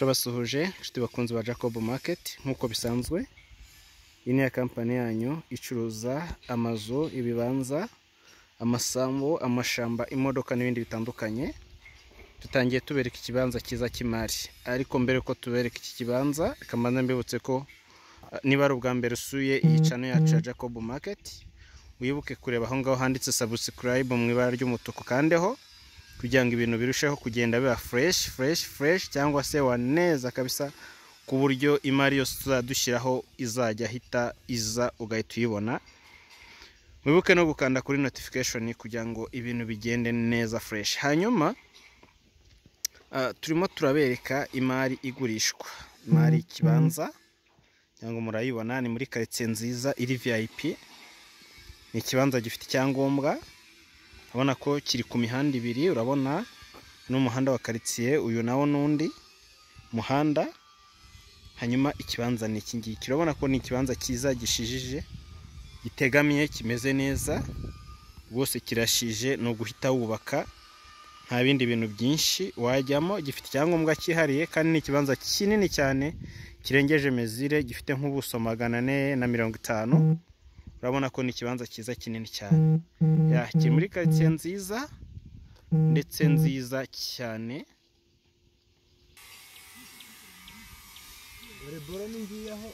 turabasuhuje inshuti bakunzi ba Jacob Market nk'uko bisanzwe. Iyi ni ya kampani yanyu icuruza amazu ibibanza amasambu amashamba imodoka n'ibindi bitandukanye. Dutangiye tubereka ikibanza cyiza cy'imari. Ariko mbere yuko tubereka iki kibanza reka mbibutse ko niba ari ubwa mbere usuye iyi channel yacu ya Jacob Market wibuke kureba aho ngaho handitse subscribe mu ibara ry'umutuku kandeho kugira ngo ibintu birusheho kugenda biba fresh fresh fresh cyangwa se wa neza kabisa ku buryo imari yose tuzadushyiraho izajya ahita iza ugahita uyibona. Wibuke no gukanda kuri notification kugira ngo ibintu bigende neza fresh. Hanyuma ah, turimo turabereka imari igurishwa. Imari y'ikibanza cyangwa murayibona ni muri karitsiye nziza iri VIP ni ikibanza gifite icyangombwa. Urabona ko kiri ku mihanda ibiri urabona n'umuhanda wa karitsiye uyu nawo n'undi muhanda hanyuma ikibanza ni iki ngiki? Urabona ko ni ikibanza cyiza gishijije gitegamiye kimeze neza rwose kirashije ni uguhita wubaka nta bindi bintu byinshi wajyamo gifite icyangombwa cyihariye kandi ni ikibanza kinini cyane kirengeje mezire gifite nk'ubuso magana ane na mirongo itanu. Urabona ko ni ikibanza cyiza kinini cyane. Ya kiri muri karitsiye nziza ndetse nziza cyane. Aho